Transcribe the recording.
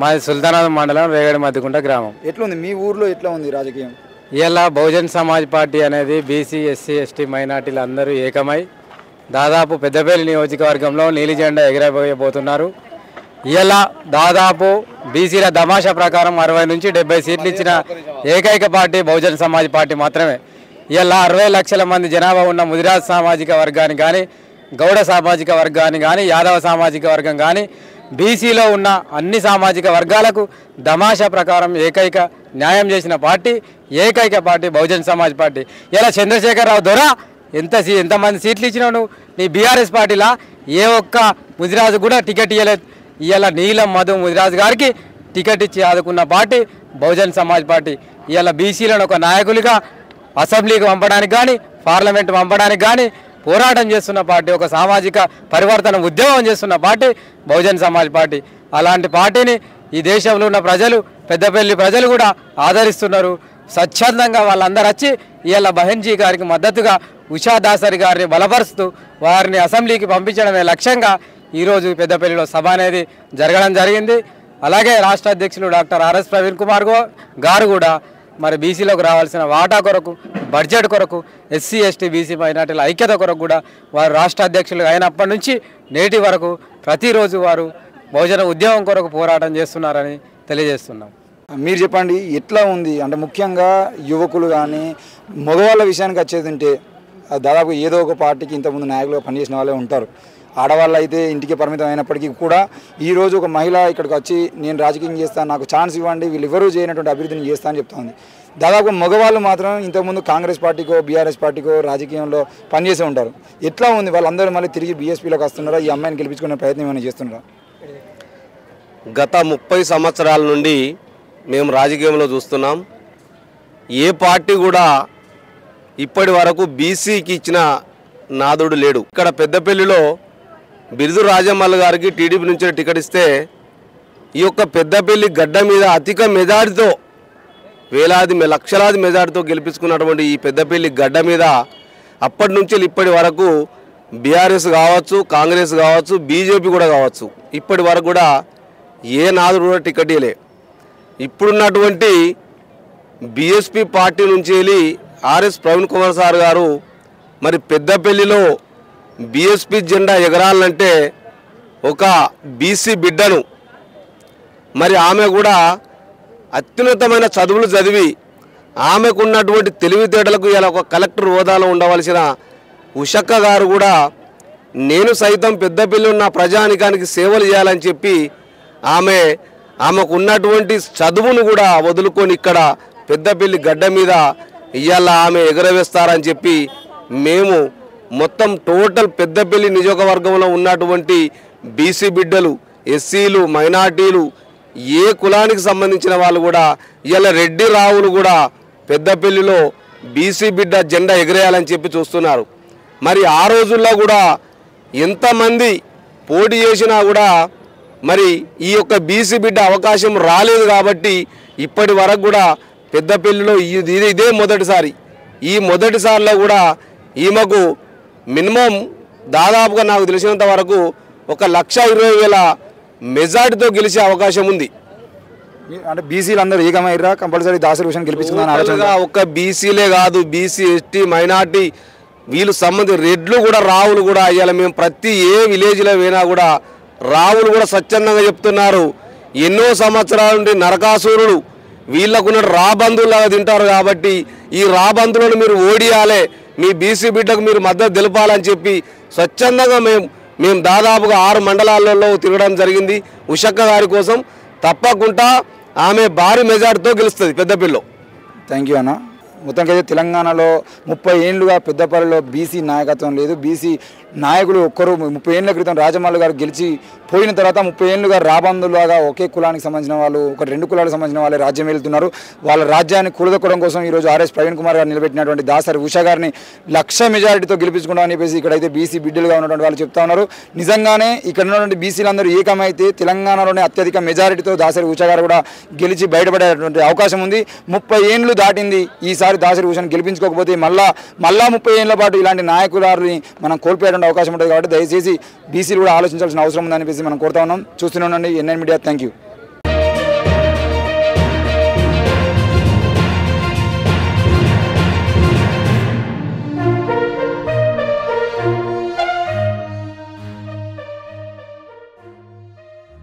మాది సుల్తానాబాద్ మండలం రేగడి మధ్యకుంట గ్రామం. ఎట్లుంది? మీ ఊర్లో ఎట్లా ఉంది రాజకీయం? ఇలా బహుజన్ సమాజ్ పార్టీ అనేది బీసీ ఎస్సీ ఎస్టీ మైనార్టీలు అందరూ ఏకమై దాదాపు పెద్దపల్లి నియోజకవర్గంలో నీలి జెండా ఎగిరబోయబోతున్నారు ఇలా దాదాపు బీసీల దమాషా ప్రకారం అరవై నుంచి డెబ్బై సీట్లు ఇచ్చిన ఏకైక పార్టీ బహుజన్ సమాజ్ పార్టీ మాత్రమే. ఇలా అరవై లక్షల మంది జనాభా ఉన్న ముదిరాజ్ సామాజిక వర్గాన్ని కానీ గౌడ సామాజిక వర్గాన్ని కానీ యాదవ సామాజిక వర్గం కానీ బీసీలో ఉన్న అన్ని సామాజిక వర్గాలకు దమాషా ప్రకారం ఏకైక న్యాయం చేసిన పార్టీ ఏకైక పార్టీ బహుజన్ సమాజ్ పార్టీ. ఇలా చంద్రశేఖరరావు ద్వారా ఎంత సీ- ఎంతమంది సీట్లు ఇచ్చినావు నువ్వు నీ బీఆర్ఎస్ పార్టీలా ఏ ఒక్క ముదిరాజు కూడా టికెట్ ఇవ్వలేదు ఇవాళ నీలం మధు ముదిరాజు గారికి టికెట్ ఇచ్చి ఆదుకున్న పార్టీ బహుజన్ సమాజ్ పార్టీ. ఇవాళ బీసీలను ఒక నాయకులుగా అసెంబ్లీకి పంపడానికి కానీ పార్లమెంట్ పంపడానికి కానీ పోరాటం చేస్తున్న పార్టీ ఒక సామాజిక పరివర్తన ఉద్యమం చేస్తున్న పార్టీ బహుజన్ సమాజ్ పార్టీ. అలాంటి పార్టీని ఈ దేశంలో ఉన్న ప్రజలు పెద్దపల్లి ప్రజలు కూడా ఆదరిస్తున్నారు. స్వచ్ఛందంగా వాళ్ళందరూ వచ్చి ఇవాళ బహన్జీ గారికి మద్దతుగా ఉషా దాసరి గారిని బలపరుస్తూ వారిని అసెంబ్లీకి పంపించడమే లక్ష్యంగా ఈరోజు పెద్దపల్లిలో సభ అనేది జరగడం జరిగింది. అలాగే రాష్ట్ర అధ్యక్షులు డాక్టర్ ఆర్ఎస్ ప్రవీణ్ కుమార్ గో గారు కూడా మరి బీసీలకు రావాల్సిన వాటా కొరకు బడ్జెట్ కొరకు ఎస్సీ ఎస్టీ బీసీ మైనార్టీల ఐక్యత కొరకు కూడా వారు రాష్ట్ర అధ్యక్షులు అయినప్పటి నుంచి నేటి వరకు ప్రతిరోజు వారు బహుజన ఉద్యమం కొరకు పోరాటం చేస్తున్నారని తెలియజేస్తున్నాం. మీరు చెప్పండి ఎట్లా ఉంది? అంటే ముఖ్యంగా యువకులు కానీ మగవాళ్ళ విషయానికి వచ్చేది ఉంటే దాదాపు ఏదో ఒక పార్టీకి ఇంతకుముందు నాయకులుగా పనిచేసిన వాళ్ళే ఉంటారు. ఆడవాళ్ళు అయితే ఇంటికి పరిమితం అయినప్పటికీ కూడా ఈరోజు ఒక మహిళ ఇక్కడికి వచ్చి నేను రాజకీయం చేస్తాను నాకు ఛాన్స్ ఇవ్వండి వీళ్ళు ఎవరూ చేయనటువంటి అభివృద్ధిని చేస్తా అని చెప్తుంది దాదాపు మగవాళ్ళు మాత్రం ఇంతకుముందు కాంగ్రెస్ పార్టీకో బీఆర్ఎస్ పార్టీకో రాజకీయంలో పనిచేసే ఉంటారు. ఎట్లా ఉంది? వాళ్ళందరూ మళ్ళీ తిరిగి బీఎస్పీలోకి వస్తున్నారా? ఈ అమ్మాయిని గెలిపించుకునే ప్రయత్నం ఏమైనా చేస్తున్నారా? గత ముప్పై సంవత్సరాల నుండి మేము రాజకీయంలో చూస్తున్నాం. ఏ పార్టీ కూడా ఇప్పటి వరకు బీసీకి ఇచ్చిన నాదుడు లేడు. ఇక్కడ పెద్దపల్లిలో బిరుదు రాజమల్ల గారికి టీడీపీ నుంచి టికెట్ ఇస్తే ఈ యొక్క పెద్దపల్లి గడ్డ మీద అధిక మెజార్టీతో వేలాది లక్షలాది మెజార్టీతో గెలిపించుకున్నటువంటి ఈ పెద్దపల్లి గడ్డ మీద అప్పటి నుంచి ఇప్పటి వరకు బీఆర్ఎస్ కావచ్చు కాంగ్రెస్ కావచ్చు బీజేపీ కూడా కావచ్చు ఇప్పటి వరకు కూడా ఏ నాదుడు కూడా టికెట్ ఇవ్వలే ఇప్పుడున్నటువంటి బీఎస్పీ పార్టీ నుంచి వెళ్ళి ఆర్ఎస్ ప్రవీణ్ కుమార్ సార్ గారు మరి పెద్దపల్లిలో బీఎస్పీ జెండా ఎగరాలంటే ఒక బీసీ బిడ్డను మరి ఆమె కూడా అత్యున్నతమైన చదువులు చదివి ఆమెకు ఉన్నటువంటి తెలివితేటలకు ఇలా ఒక కలెక్టర్ హోదాలో ఉండవలసిన ఉషక్క గారు కూడా నేను సైతం పెద్దపల్లి ఉన్న ప్రజానికానికి సేవలు చేయాలని చెప్పి ఆమె ఆమెకు ఉన్నటువంటి చదువును కూడా వదులుకొని ఇక్కడ పెద్దపల్లి గడ్డ మీద ఇవాళ ఆమె ఎగరవేస్తారని చెప్పి మేము మొత్తం టోటల్ పెద్దపల్లి నియోజకవర్గంలో ఉన్నటువంటి బీసీ బిడ్డలు ఎస్సీలు మైనార్టీలు ఏ కులానికి సంబంధించిన వాళ్ళు కూడా ఇలా రెడ్డి రావులు కూడా పెద్దపల్లిలో బీసీ బిడ్డ జెండా ఎగిరేయాలని చెప్పి చూస్తున్నారు. మరి ఆ రోజుల్లో కూడా ఎంతమంది పోటీ చేసినా కూడా మరి ఈ యొక్క బీసీ బిడ్డ అవకాశం రాలేదు కాబట్టి ఇప్పటి వరకు కూడా పెద్దపల్లిలో ఇది ఇదే- ఇదే మొదటిసారి. ఈ మొదటిసారిలో కూడా ఈమెకు మినిమం దాదాపుగా నాకు తెలిసినంత వరకు ఒక లక్ష ఇరవై వేల మెజార్టీతో గెలిచే అవకాశం ఉంది. అంటే బీసీలు అందరూ కంపల్సరీ దాసరి విషయం టోటల్గా ఒక్క బీసీలే కాదు బీసీ ఎస్టీ మైనార్టీ వీళ్ళు సంబంధి రెడ్లు కూడా రావులు కూడా అయ్యాలి. మేము ప్రతి ఏ విలేజ్లో పోయినా కూడా రావులు కూడా స్వచ్ఛందంగా చెప్తున్నారు. ఎన్నో సంవత్సరాల నుండి నరకాసురుడు వీళ్ళకున్న రాబంధువులాగా తింటారు కాబట్టి ఈ రాబంధువులను మీరు ఓడియాలే. మీ బీసీ బిడ్డకు మీరు మద్దతు తెలపాలని చెప్పి స్వచ్ఛందంగా మేము మేము దాదాపుగా ఆరు మండలాలలో తిరగడం జరిగింది. ఉషక్క గారి కోసం తప్పకుండా ఆమె భారీ మెజార్టీతో గెలుస్తుంది పెద్దపిల్ల థ్యాంక్ యూ అన్న. మొత్తానికి తెలంగాణలో ముప్పై ఏళ్ళుగా పెద్దపల్లిలో బీసీ నాయకత్వం లేదు. బీసీ నాయకులు ఒక్కరు ముప్పై ఏళ్ళ క్రితం రాజమల్లు గారు గెలిచి పోయిన తర్వాత ముప్పై ఏళ్ళుగా రాబందులాగా ఒకే కులానికి సంబంధించిన వాళ్ళు ఒక రెండు కులాలకు సంబంధించిన వాళ్ళే రాజ్యం వెళ్తున్నారు. వాళ్ళ రాజ్యాన్ని కూలదొక్కడం కోసం ఈరోజు ఆర్ఎస్ ప్రవీణ్ కుమార్ గారు నిలబెట్టినటువంటి దాసరి ఉషా గారిని లక్ష మెజారిటీతో గెలిపించుకుంటామని చెప్పేసి ఇక్కడైతే బీసీ బిడ్డలుగా ఉన్నటువంటి వాళ్ళు చెప్తా ఉన్నారు. నిజంగానే ఇక్కడ ఉన్నటువంటి బీసీలందరూ ఏకమైతే తెలంగాణలోనే అత్యధిక మెజారిటీతో దాసరి ఉషా గారు కూడా గెలిచి బయటపడేటువంటి అవకాశం ఉంది. ముప్పై ఏండ్లు దాటింది ఈసారి దాసరి ఉషాను గెలిపించుకోకపోతే మళ్ళా మళ్ళా ముప్పై ఏళ్ళ పాటు ఇలాంటి నాయకులని మనం కోల్పోయేటువంటి అవకాశం ఉంటుంది కాబట్టి దయచేసి బీసీలు కూడా ఆలోచించాల్సిన అవసరం ఉందని చెప్పేసి మనం కోరుతా ఉన్నాం. చూస్తూనే ఉండండి. NN media thank you